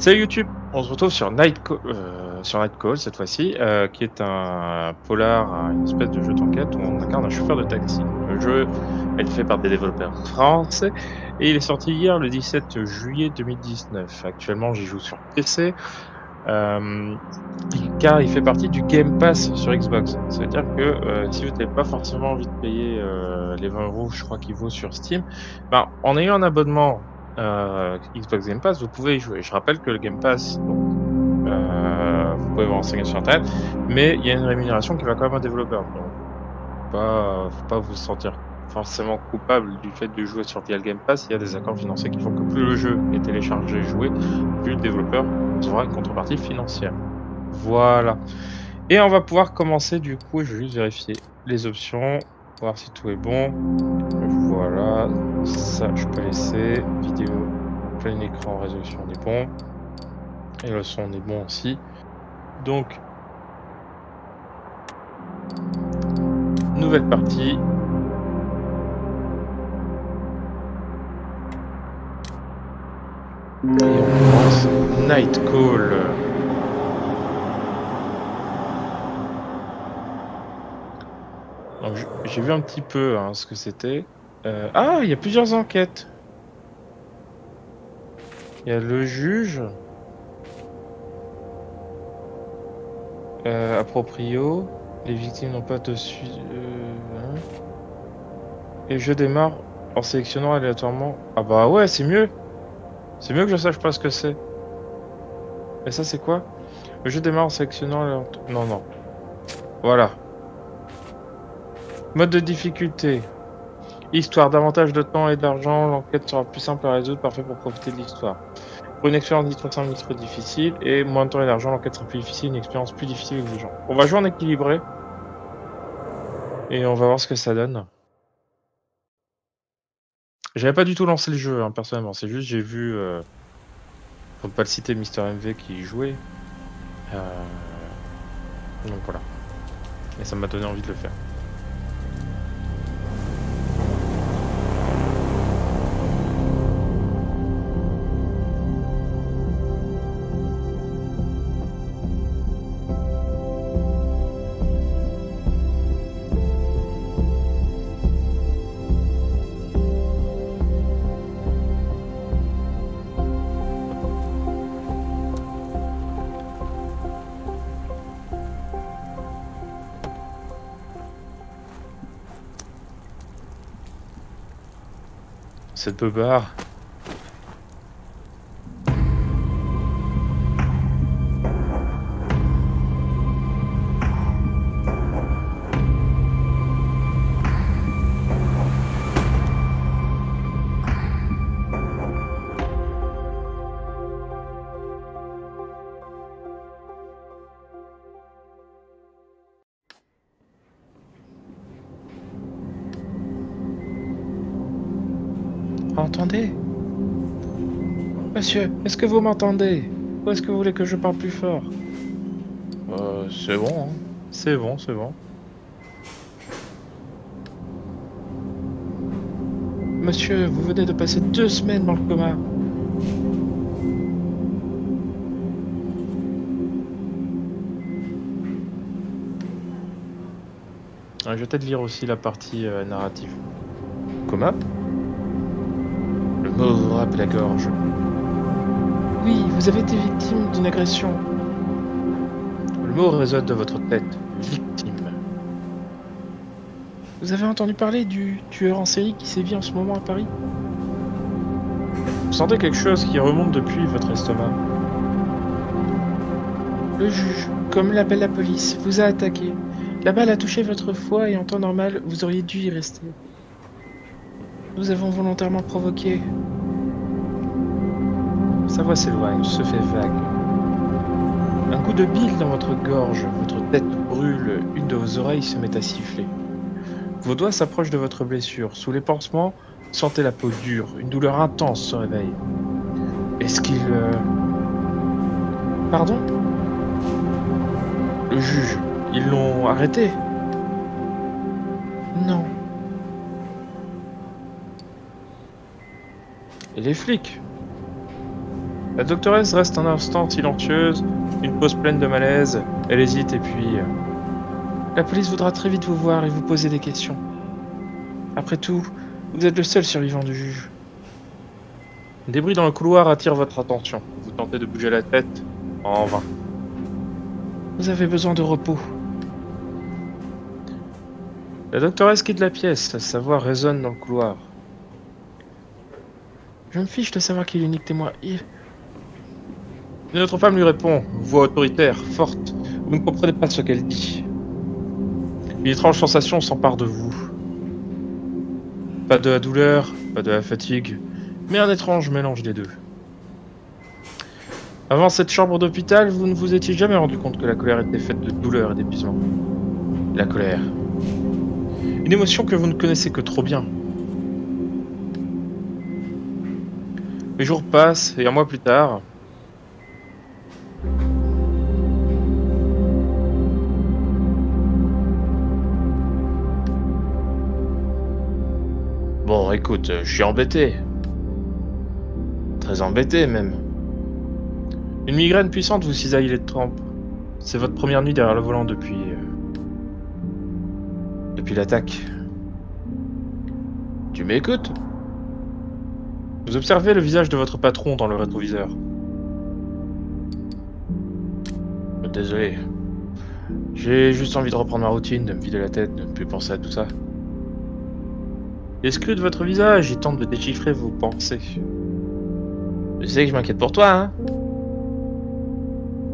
Salut YouTube, on se retrouve sur Night, euh, Call cette fois-ci, euh, qui est un polar, une espèce de jeu d'enquête où on incarne un chauffeur de taxi. Le jeu est fait par des développeurs français et il est sorti hier le 17 juillet 2019. Actuellement j'y joue sur PC euh, car il fait partie du Game Pass sur Xbox. Ça veut dire que si vous n'avez pas forcément envie de payer les 20 euros, je crois qu'il vaut sur Steam, ben, en ayant un abonnement euh, Xbox Game Pass, vous pouvez y jouer. Je rappelle que le Game Pass, euh, vous pouvez vous renseigner sur Internet, mais il y a une rémunération qui va quand même un développeur. Donc, pas, faut pas vous sentir forcément coupable du fait de jouer sur le Game Pass. Il y a des accords financiers qui font que plus le jeu est téléchargé et joué, plus le développeur aura une contrepartie financière. Voilà. Et on va pouvoir commencer du coup, je vais juste vérifier les options, voir si tout est bon. Voilà, ça je peux laisser. Vidéo, plein écran, résolution on est bon. Et le son est bon aussi. Donc, nouvelle partie. On commence Night Call. J'ai vu un petit peu hein, ce que c'était. Euh, ah, il y a plusieurs enquêtes. Il y a le juge. Euh, proprio. Les victimes n'ont pas de suite. Euh, hein. Et je démarre en sélectionnant aléatoirement. Ah bah ouais, c'est mieux. C'est mieux que je sache pas ce que c'est. Mais ça, c'est quoi? Jeu démarre en sélectionnant. Non, non. Voilà. Mode de difficulté. Histoire, davantage de temps et d'argent, l'enquête sera plus simple à résoudre, parfait pour profiter de l'histoire. Pour une expérience d'histoire trop difficile, et moins de temps et d'argent, l'enquête sera plus difficile, une expérience plus difficile et exigeante. On va jouer en équilibré. Et on va voir ce que ça donne. J'avais pas du tout lancé le jeu, hein, personnellement. C'est juste, j'ai vu, euh, ne pas le citer, Mister MV qui jouait. Euh... Donc voilà. Et ça m'a donné envie de le faire. Cette beubare. Entendez Monsieur, est-ce que vous m'entendez Ou est-ce que vous voulez que je parle plus fort Euh, c'est bon, hein. C'est bon, c'est bon. Monsieur, vous venez de passer deux semaines dans le coma. je vais peut-être lire aussi la partie euh, narrative. Coma? Mot la gorge. Oui, vous avez été victime d'une agression. Le mot résonne de votre tête. Victime. Vous avez entendu parler du tueur en série qui sévit en ce moment à Paris? Vous sentez quelque chose qui remonte depuis votre estomac? Le juge, comme l'appelle la police, vous a attaqué. La balle a touché votre foie et en temps normal, vous auriez dû y rester. Nous avons volontairement provoqué. Sa voix s'éloigne, se fait vague. Un coup de bile dans votre gorge, votre tête brûle, une de vos oreilles se met à siffler. Vos doigts s'approchent de votre blessure. Sous les pansements, sentez la peau dure. Une douleur intense se réveille. Est-ce qu'il... Euh, Pardon? Le juge. Ils l'ont arrêté? Non. Et les flics? La doctoresse reste un instant silencieuse, une pause pleine de malaise. Elle hésite et puis... euh, La police voudra très vite vous voir et vous poser des questions. Après tout, vous êtes le seul survivant du juge. Des bruits dans le couloir attirent votre attention. Vous tentez de bouger la tête, en vain. Vous avez besoin de repos. La doctoresse quitte la pièce, sa voix résonne dans le couloir. Je me fiche de savoir qui est l'unique témoin. Une autre femme lui répond, voix autoritaire, forte. Vous ne comprenez pas ce qu'elle dit. Une étrange sensation s'empare de vous. Pas de la douleur, pas de la fatigue, mais un étrange mélange des deux. Avant cette chambre d'hôpital, vous ne vous étiez jamais rendu compte que la colère était faite de douleur et d'épuisement. La colère. Une émotion que vous ne connaissez que trop bien. Les jours passent et un mois plus tard, Bon, écoute, je suis embêté. Très embêté même. Une migraine puissante vous cisaille les tempes. C'est votre première nuit derrière le volant depuis... euh, Depuis l'attaque. Tu m'écoutes? Vous observez le visage de votre patron dans le rétroviseur. Désolé. J'ai juste envie de reprendre ma routine, de me vider la tête, de ne plus penser à tout ça. Scruts de votre visage, ils tentent de déchiffrer vos pensées? Je sais que je m'inquiète pour toi, hein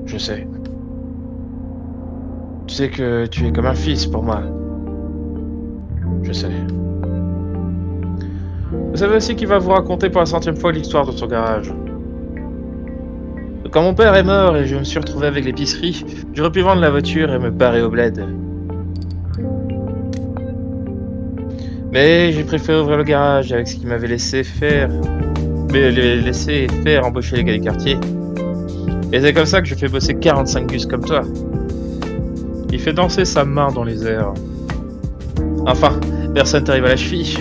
Je sais. Tu sais que tu es comme un fils pour moi. Je sais. Vous savez aussi qu'il va vous raconter pour la centième fois l'histoire de son garage. Quand mon père est mort et je me suis retrouvé avec l'épicerie, j'aurais pu vendre la voiture et me barrer au bled. Mais j'ai préféré ouvrir le garage avec ce qu'il m'avait laissé faire. Mais les- laisser faire embaucher les gars du quartier. Et c'est comme ça que je fais bosser 45 gus comme toi. Il fait danser sa main dans les airs. Enfin, personne t'arrive à la cheville.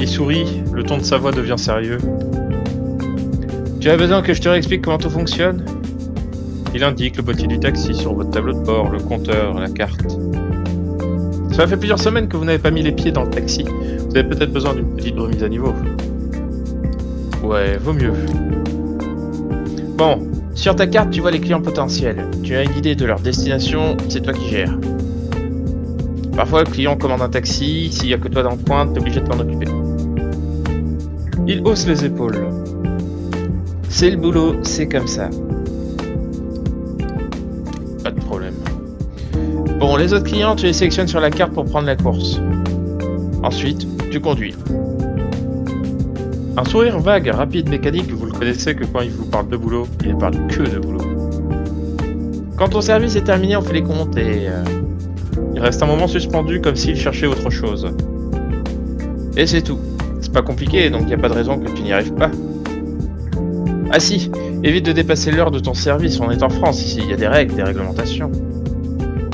Il sourit, le ton de sa voix devient sérieux. Tu as besoin que je te réexplique comment tout fonctionne? Il indique le boîtier du taxi sur votre tableau de bord, le compteur, la carte. Cela fait plusieurs semaines que vous n'avez pas mis les pieds dans le taxi. Vous avez peut-être besoin d'une petite remise à niveau. Ouais, vaut mieux. Bon, sur ta carte, tu vois les clients potentiels. Tu as une idée de leur destination, c'est toi qui gères. Parfois, le client commande un taxi, s'il n'y a que toi dans le coin, t'es obligé de t'en occuper. Il hausse les épaules. C'est le boulot, c'est comme ça. Pas de problème. Bon, les autres clients, tu les sélectionnes sur la carte pour prendre la course. Ensuite, tu conduis. Un sourire vague, rapide, mécanique, vous le connaissez que quand il vous parle de boulot, il ne parle que de boulot. Quand ton service est terminé, on fait les comptes et... euh, il reste un moment suspendu comme s'il cherchait autre chose. Et c'est tout. C'est pas compliqué, donc il n'y a pas de raison que tu n'y arrives pas. Ah si, évite de dépasser l'heure de ton service, on est en France ici, il y a des règles, des réglementations.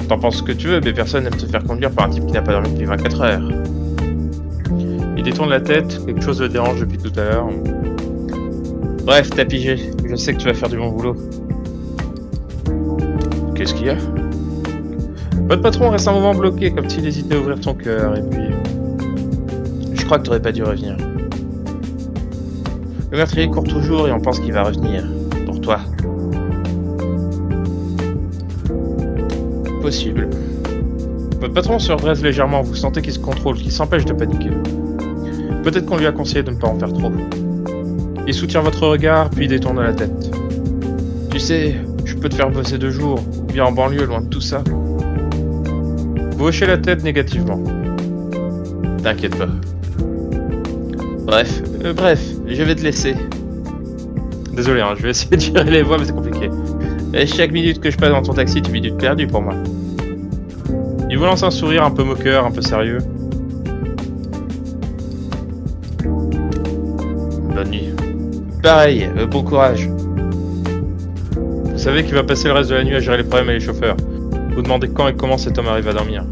T'en penses ce que tu veux, mais personne n'aime te faire conduire par un type qui n'a pas dormi depuis 24 heures. Il détourne la tête, quelque chose le dérange depuis tout à l'heure. Bref, t'as pigé, je sais que tu vas faire du bon boulot. Qu'est-ce qu'il y a? Votre patron reste un moment bloqué, comme s'il hésitait à ouvrir son cœur, et puis... Je crois que t'aurais pas dû revenir. Le meurtrier court toujours et on pense qu'il va revenir. Pour toi. Possible. Votre patron se redresse légèrement, vous sentez qu'il se contrôle, qu'il s'empêche de paniquer. Peut-être qu'on lui a conseillé de ne pas en faire trop. Il soutient votre regard, puis détourne la tête. Tu sais, je peux te faire bosser deux jours, ou bien en banlieue, loin de tout ça. Vous hochez la tête négativement. T'inquiète pas. Bref, euh, bref, je vais te laisser. Désolé, hein, je vais essayer de gérer les voix, mais c'est compliqué. Et chaque minute que je passe dans ton taxi, tu minutes perdu pour moi. Il vous lance un sourire un peu moqueur, un peu sérieux. Bonne nuit. Pareil, euh, bon courage. Vous savez qu'il va passer le reste de la nuit à gérer les problèmes avec les chauffeurs. Vous demandez quand et comment cet homme arrive à dormir.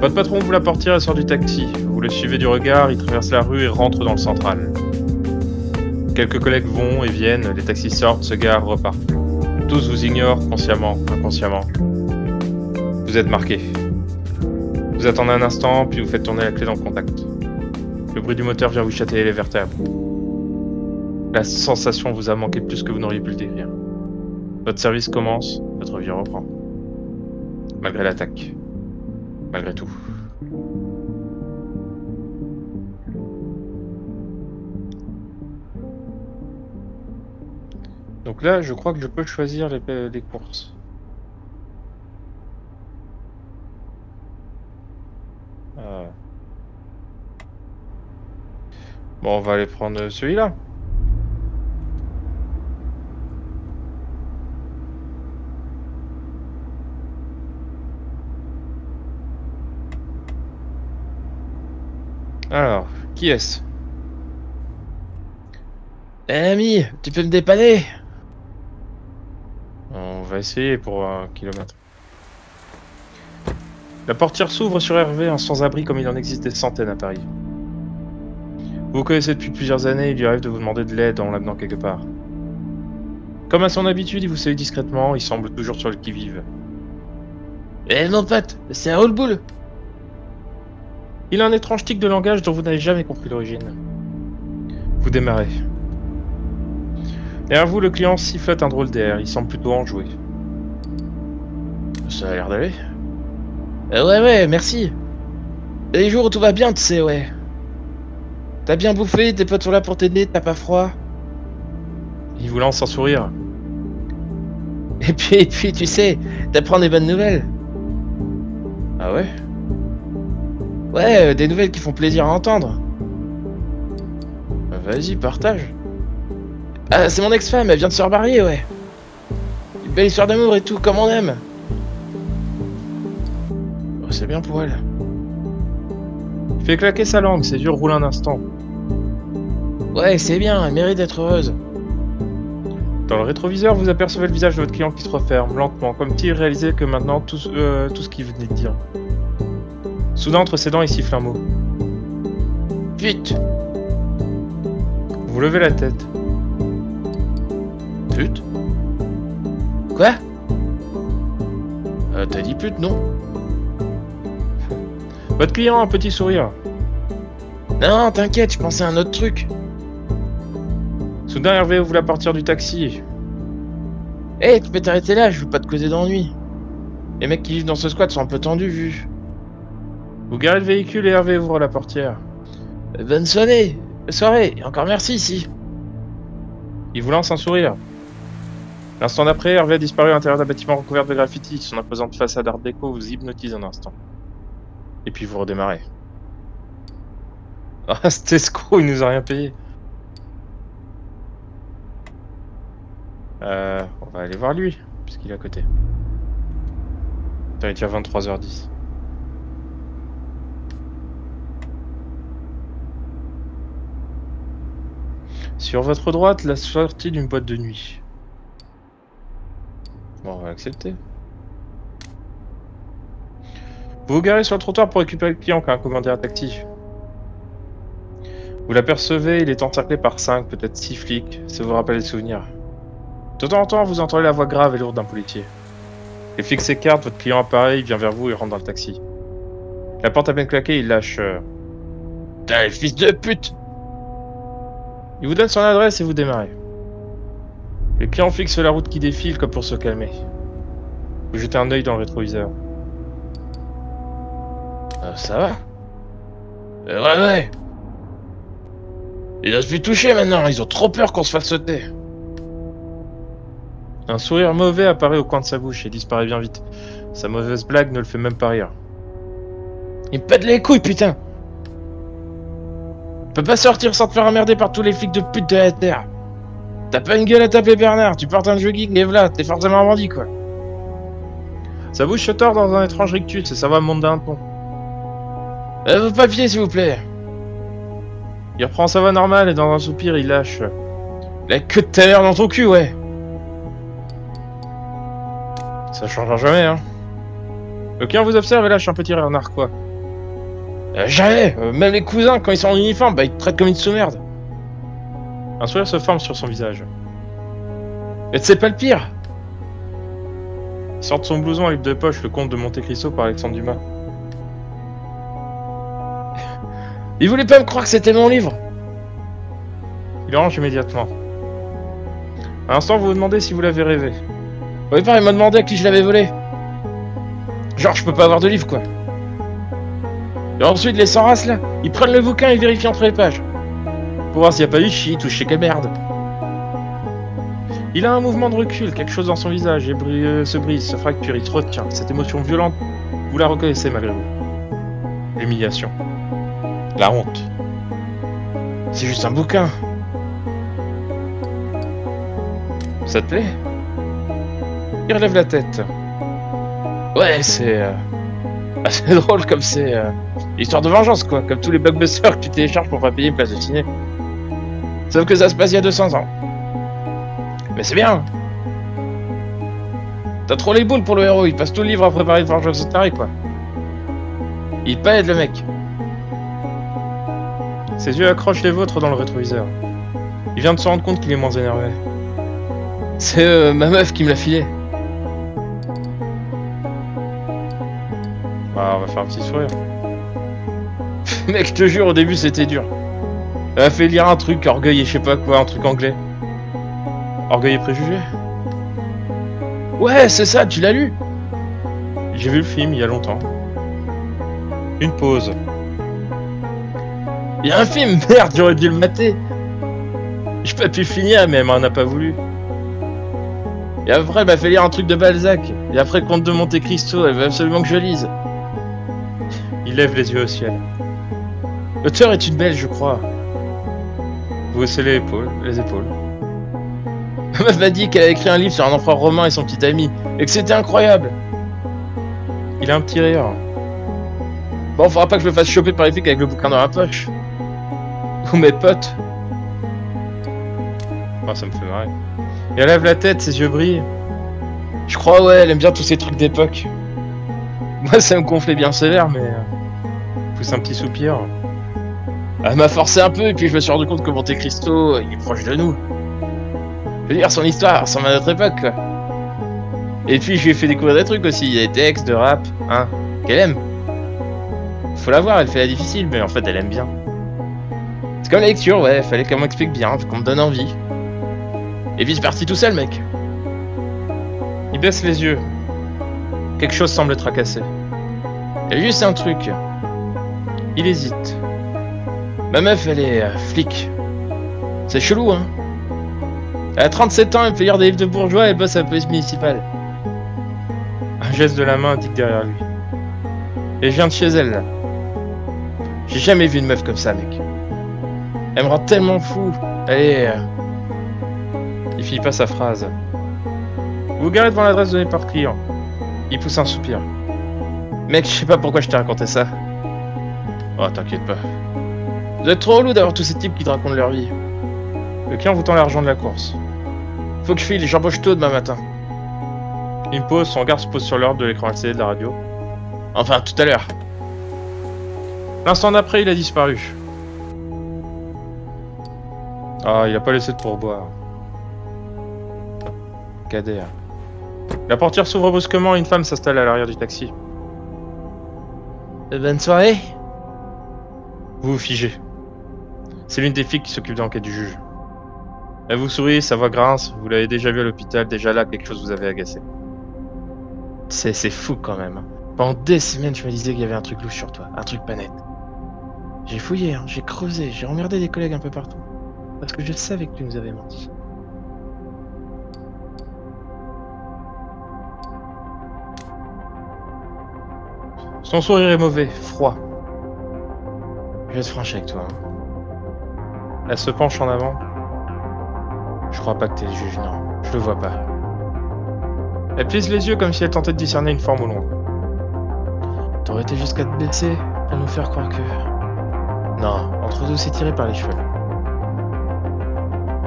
Votre patron vous la portière et sort du taxi. Vous le suivez du regard, il traverse la rue et rentre dans le central. Quelques collègues vont et viennent, les taxis sortent, se garent, repartent. Tous vous ignorent, consciemment, inconsciemment. Vous êtes marqué. Vous attendez un instant, puis vous faites tourner la clé dans le contact. Le bruit du moteur vient vous châter les vertèbres. La sensation vous a manqué plus que vous n'auriez pu le décrire. Votre service commence, votre vie reprend. Malgré l'attaque. Malgré tout. Donc là, je crois que je peux choisir les, les courses. Ah. Bon, on va aller prendre celui-là. Alors, qui est-ce? Eh ami, tu peux me dépanner? Va essayer pour un kilomètre. La portière s'ouvre sur Hervé, un sans-abri comme il en existe des centaines à Paris. Vous vous connaissez depuis plusieurs années, il lui arrive de vous demander de l'aide en l'amenant quelque part. Comme à son habitude, il vous salue discrètement, il semble toujours sur le qui-vive. Eh non, pote, c'est un roule-boule il a un étrange tic de langage dont vous n'avez jamais compris l'origine. Vous démarrez. Derrière vous, le client sifflote un drôle d'air. Il semble plutôt enjoué. Ça a l'air d'aller. Euh, ouais, ouais, merci. Les jours où tout va bien, tu sais, ouais. T'as bien bouffé, tes potes sont là pour t'aider, t'as pas froid. Il vous lance un sourire. Et puis, et puis, tu sais, t'apprends des bonnes nouvelles. Ah ouais? Ouais, euh, des nouvelles qui font plaisir à entendre. Bah, Vas-y, partage. Ah, c'est mon ex-femme, elle vient de se remarier, ouais. Une belle histoire d'amour et tout, comme on aime. C'est bien pour elle. Il fait claquer sa langue, ses yeux roulent un instant. Ouais, c'est bien, elle mérite d'être heureuse. Dans le rétroviseur, vous apercevez le visage de votre client qui se referme, lentement, comme s'il réalisait que maintenant tout, euh, ce qu'il venait de dire. Soudain, entre ses dents, il siffle un mot. Vite Vous levez la tête. Pute? Quoi? Euh, T'as dit pute, non? Votre client a un petit sourire. Non, t'inquiète, je pensais à un autre truc. Soudain, Hervé ouvre la portière du taxi. Hé, tu peux t'arrêter là, je veux pas te causer d'ennui. Les mecs qui vivent dans ce squat sont un peu tendus, vu. Vous garez le véhicule et Hervé ouvre la portière. Bonne soirée, soirée, et encore merci ici. Il vous lance un sourire. L'instant d'après, Hervé a disparu à l'intérieur d'un bâtiment recouvert de graffiti. Son imposante façade art déco vous hypnotise un instant. Et puis vous redémarrez. Ah, cet escroc, il nous a rien payé. Euh, on va aller voir lui, puisqu'il est à côté. Il tient 23h10. Sur votre droite, la sortie d'une boîte de nuit. Bon, on va accepter. Vous vous garez sur le trottoir pour récupérer le client qui a commandé un taxi. Vous l'apercevez, il est encerclé par 5, peut-être 6 flics, ça vous rappelle les souvenirs. De temps en temps, vous entendez la voix grave et lourde d'un policier. Les flics s'écartent, votre client apparaît, il vient vers vous et rentre dans le taxi. La porte a bien claqué, il lâche... Euh... Putain, fils de pute il vous donne son adresse et vous démarrez. Le client fixe la route qui défile comme pour se calmer. Vous jetez un œil dans le rétroviseur. Ça va euh, Ouais, ouais. Il a se fait toucher maintenant, ils ont trop peur qu'on se fasse sauter. Un sourire mauvais apparaît au coin de sa bouche et disparaît bien vite. Sa mauvaise blague ne le fait même pas rire. Il pète les couilles, putain peux pas sortir sans te faire emmerder par tous les flics de pute de la terre. T'as pas une gueule à taper Bernard, tu portes un geek, et voilà, t'es forcément un bandit quoi. Sa bouche se tord dans un étrange rictus et ça va monter d'un ton. Euh, vos papiers s'il vous plaît. Il reprend sa voix normale et dans un soupir il lâche. La queue de ta dans ton cul, ouais. Ça changera jamais, hein. Aucun vous observe et lâche un petit rire narquois. Euh, jamais euh, Même les cousins, quand ils sont en uniforme, bah ils te traitent comme une sous-merde. Un sourire se forme sur son visage. Et c'est pas le pire Il sort de son blouson à livre de poche le conte de Monte Cristo par Alexandre Dumas. Il voulait pas me croire que c'était mon livre Il range immédiatement. À l'instant, vous vous demandez si vous l'avez rêvé. Au départ, il m'a demandé à qui je l'avais volé. Genre, je peux pas avoir de livre, quoi. Et ensuite, les sans races, là, ils prennent le bouquin et vérifient entre les pages. Pour voir s'il n'y a pas eu shit ou quelle merde. Il a un mouvement de recul, quelque chose dans son visage, et euh, se brise, se fracture, il se retient. Cette émotion violente, vous la reconnaissez malgré vous. L'humiliation. La honte. C'est juste un bouquin. Ça te plaît? Il relève la tête. Ouais, c'est... euh, assez drôle comme c'est... euh, Histoire de vengeance, quoi. Comme tous les blockbusters que tu télécharges pour pas payer une place de ciné. Sauf que ça se passe il y a 200 ans. Mais c'est bien T'as trop les boules pour le héros, il passe tout le livre à préparer une vengeance taré, quoi. Il pète le mec. Ses yeux accrochent les vôtres dans le rétroviseur. Il vient de se rendre compte qu'il est moins énervé. C'est euh, ma meuf qui me l'a filé. Ah, on va faire un petit sourire. Mec, je te jure, au début c'était dur. Elle m'a fait lire un truc, orgueil et je sais pas quoi, un truc anglais. Orgueil et préjugé Ouais, c'est ça, tu l'as lu? J'ai vu le film il y a longtemps. Une pause. Il y a un film, merde, j'aurais dû le mater. J'ai pas pu finir, mais elle m'en a pas voulu. Et après, elle m'a fait lire un truc de Balzac. Et après, le conte de Monte Cristo, elle veut absolument que je lise. Il lève les yeux au ciel. L'auteur est une belge, je crois. Vous haussez les épaules, les épaules. Meuf m'a dit qu'elle a écrit un livre sur un empereur romain et son petit ami. Et que c'était incroyable. Il a un petit rire. Bon, faudra pas que je me fasse choper par les flics avec le bouquin dans la poche. Ou mes potes. Ah, ça me fait marrer. Et elle lève la tête, ses yeux brillent. Je crois, ouais, elle aime bien tous ces trucs d'époque. Moi, ça me gonflait bien sévère, mais... euh, Pousse un petit soupir. Elle m'a forcé un peu, et puis je me suis rendu compte que Monte Cristo, il est proche de nous. Je veux dire, son histoire ressemble à notre époque, quoi. Et puis, je lui ai fait découvrir des trucs aussi, il y a des textes de rap, hein, qu'elle aime. Faut la voir, elle fait la difficile, mais en fait, elle aime bien. C'est comme la lecture, ouais, fallait qu'on m'explique bien, qu'on me donne envie. Et puis, c'est parti tout seul, mec. Il baisse les yeux. Quelque chose semble le tracasser. Il y a juste un truc. Il hésite. Ma meuf, elle est euh, flic. C'est chelou, hein. Elle a 37 ans, elle peut lire des livres de bourgeois, elle bosse à la police municipale. Un geste de la main indique derrière lui. Et je viens de chez elle, là. J'ai jamais vu une meuf comme ça, mec. Elle me rend tellement fou. Est... euh, Il finit pas sa phrase. Vous vous garez devant l'adresse donnée par client. Il pousse un soupir. Mec, je sais pas pourquoi je t'ai raconté ça. Oh, t'inquiète pas. Vous êtes trop relou d'avoir tous ces types qui te racontent leur vie. Le client vous tend l'argent de la course. Faut que je file, j'embauche tôt demain matin. Une pause, son regard se pose sur l'heure de l'écran LCD de la radio. Enfin, tout à l'heure. L'instant d'après, il a disparu. Ah, il a pas laissé de pourboire. Cadet. La portière s'ouvre brusquement et une femme s'installe à l'arrière du taxi. Euh, Bonne soirée. Vous vous figez. C'est l'une des flics qui s'occupe de l'enquête du juge. Elle vous sourit, sa voix grince, vous l'avez déjà vu à l'hôpital, déjà là, quelque chose vous avait agacé. C'est c'est fou quand même. hein. Pendant des semaines, je me disais qu'il y avait un truc louche sur toi, un truc pas net. J'ai fouillé, hein, j'ai creusé, j'ai emmerdé des collègues un peu partout. Parce que je savais que tu nous avais menti. Son sourire est mauvais, froid. Je vais être franche avec toi. hein. Elle se penche en avant. Je crois pas que t'es le juge, non. Je le vois pas. Elle plisse les yeux comme si elle tentait de discerner une forme au loin. T'aurais été jusqu'à te baisser pour nous faire croire que... Non, entre deux, c'est tiré par les cheveux.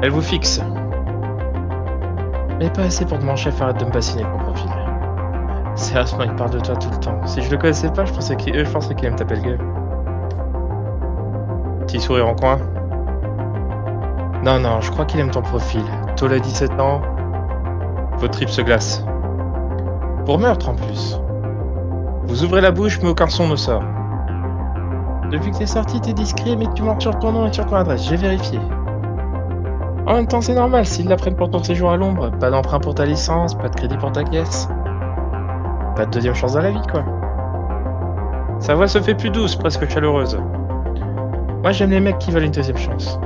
Elle vous fixe. Mais pas assez pour que mon chef arrête de me bassiner mon profil. Sérieusement, il parle de toi tout le temps. Si je le connaissais pas, je pensais qu'il euh, je pensais qu'il allait me taper le gueule. Petit sourire en coin. Non, non, je crois qu'il aime ton profil. Tola 17 ans, vos tripes se glacent. Pour meurtre en plus. Vous ouvrez la bouche, mais aucun son ne sort. Depuis que t'es sorti, t'es discret, mais tu mens sur ton nom et sur ton adresse. J'ai vérifié. En même temps, c'est normal, s'ils l'apprennent pour ton séjour à l'ombre, pas d'emprunt pour ta licence, pas de crédit pour ta caisse. Pas de deuxième chance dans la vie, quoi. Sa voix se fait plus douce, presque chaleureuse. Moi, j'aime les mecs qui veulent une deuxième chance.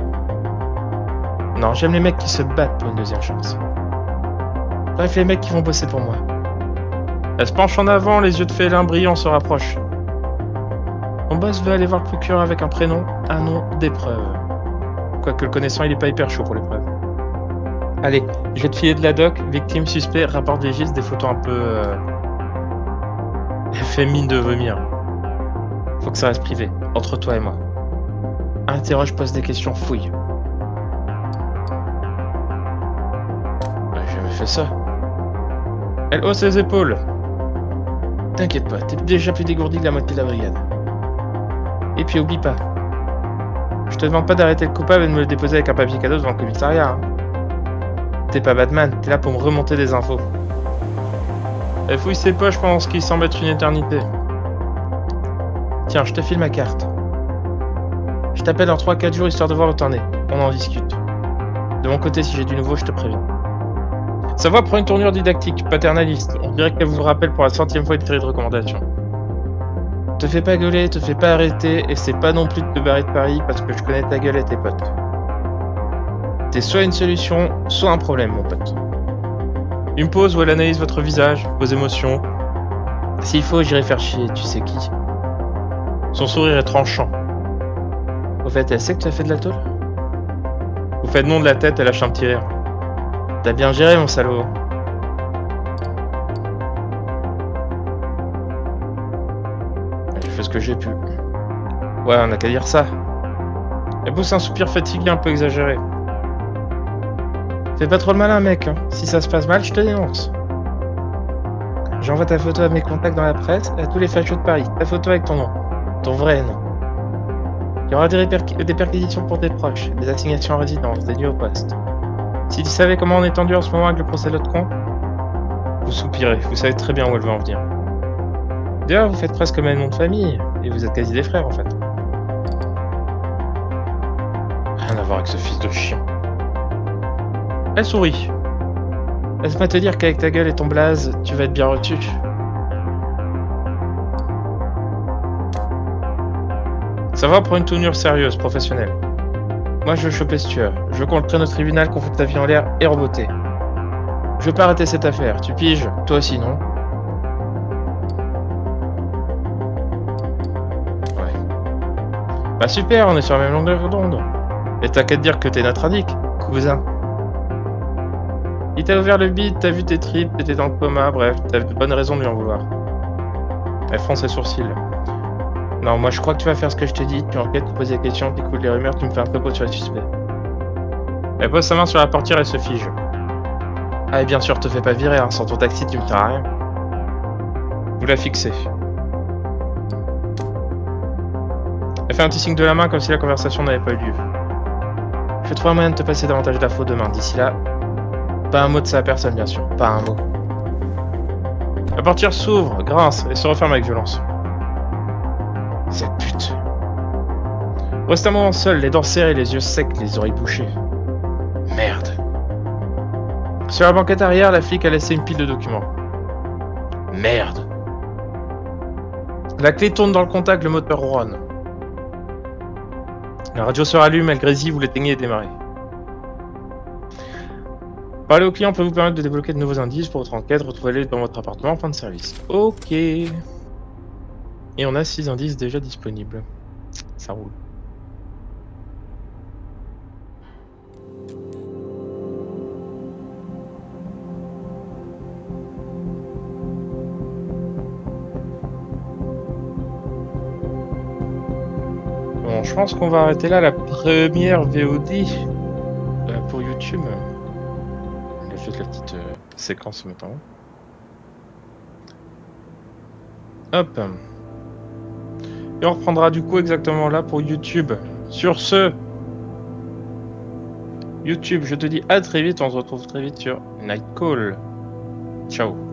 Non, j'aime les mecs qui se battent pour une deuxième chance. Bref, les mecs qui vont bosser pour moi. Elle se penche en avant, les yeux de félin brillants se rapprochent. Mon boss veut aller voir le procureur avec un prénom, un nom, des preuves. Quoique le connaissant, il est pas hyper chaud pour les preuves. Allez, je vais te filer de la doc, victime, suspect, rapport de légiste, des photos un peu... Euh... Elle fait mine de vomir. Faut que ça reste privé, entre toi et moi. Interroge, pose des questions, fouille. Bah, j'ai jamais fait ça. Elle hausse les épaules. T'inquiète pas, t'es déjà plus dégourdi que la moitié de la brigade. Et puis oublie pas, je te demande pas d'arrêter le coupable et de me le déposer avec un papier cadeau devant le commissariat. Hein. T'es pas Batman, t'es là pour me remonter des infos. Elle fouille ses poches pendant ce qui semble être une éternité. Tiens, je te file ma carte. Je t'appelle dans 3-4 jours histoire de voir où t'en es. On en discute. De mon côté, si j'ai du nouveau, je te préviens. Sa voix prend une tournure didactique, paternaliste. On dirait qu'elle vous rappelle pour la centième fois une série de recommandations. Te fais pas gueuler, te fais pas arrêter, et c'est pas non plus de te barrer de Paris parce que je connais ta gueule et tes potes. T'es soit une solution, soit un problème, mon pote. Une pause où elle analyse votre visage, vos émotions. S'il faut, j'irai faire chier, tu sais qui. Son sourire est tranchant. Au fait, elle sait que tu as fait de la tôle? Vous faites non de la tête, elle lâche un petit rire. T'as bien géré, mon salaud. Que j'ai pu. Ouais, on a qu'à dire ça. Elle pousse un soupir fatigué un peu exagéré. Fais pas trop le malin, mec. Hein. Si ça se passe mal, je te dénonce. J'envoie ta photo à mes contacts dans la presse et à tous les fachos de Paris. Ta photo avec ton nom. Ton vrai nom. Il y aura des, des perquisitions pour tes proches, des assignations à résidence, des nuits au poste. Si tu savais comment on est tendu en ce moment avec le procès de l'autre con, vous soupirez, vous savez très bien où elle veut en venir. D'ailleurs, vous faites presque même nom de famille, et vous êtes quasi des frères en fait. Rien à voir avec ce fils de chien. Elle sourit. Laisse-moi te dire qu'avec ta gueule et ton blaze, tu vas être bien reçu. Ça va pour une tournure sérieuse, professionnelle. Moi, je veux choper ce tueur. Je veux qu'on le prenne au tribunal, qu'on foute ta vie en l'air et reboter. Je veux pas arrêter cette affaire. Tu piges Toi aussi, non? Bah super, on est sur la même longueur d'onde. Et t'as qu'à dire que t'es notre addict, cousin. Il t'a ouvert le bide, t'as vu tes tripes, t'étais dans le coma, bref, t'as de bonnes raisons de lui en vouloir. Elle fronce ses sourcils. Non, moi je crois que tu vas faire ce que je te dis, tu enquêtes, tu poses des questions, tu écoutes les rumeurs, tu me fais un topo sur les suspects. Elle pose sa main sur la portière et se fige. Ah et bien sûr, te fais pas virer, hein. sans ton taxi tu me feras rien. Vous la fixez. Elle fait un petit signe de la main comme si la conversation n'avait pas eu lieu. Je vais trouver un moyen de te passer davantage d'infos demain. D'ici là, pas un mot de à personne, bien sûr. Pas un mot. La portière s'ouvre, grince et se referme avec violence. Cette pute. Reste un moment seul, les dents serrées, les yeux secs, les oreilles bouchées. Merde. Sur la banquette arrière, la flic a laissé une pile de documents. Merde. La clé tourne dans le contact, le moteur ronronne. La radio se rallume, elle grésille, vous l'éteignez et démarrez. Parler au client peut vous permettre de débloquer de nouveaux indices pour votre enquête, retrouvez-les dans votre appartement en fin de service. Ok. Et on a 6 indices déjà disponibles. Ça roule. Je pense qu'on va arrêter là la première VOD euh, pour YouTube. On a juste la petite euh, séquence maintenant. Hop. Et on reprendra du coup exactement là pour YouTube. Sur ce, YouTube, je te dis à très vite. On se retrouve très vite sur Nightcall. Ciao.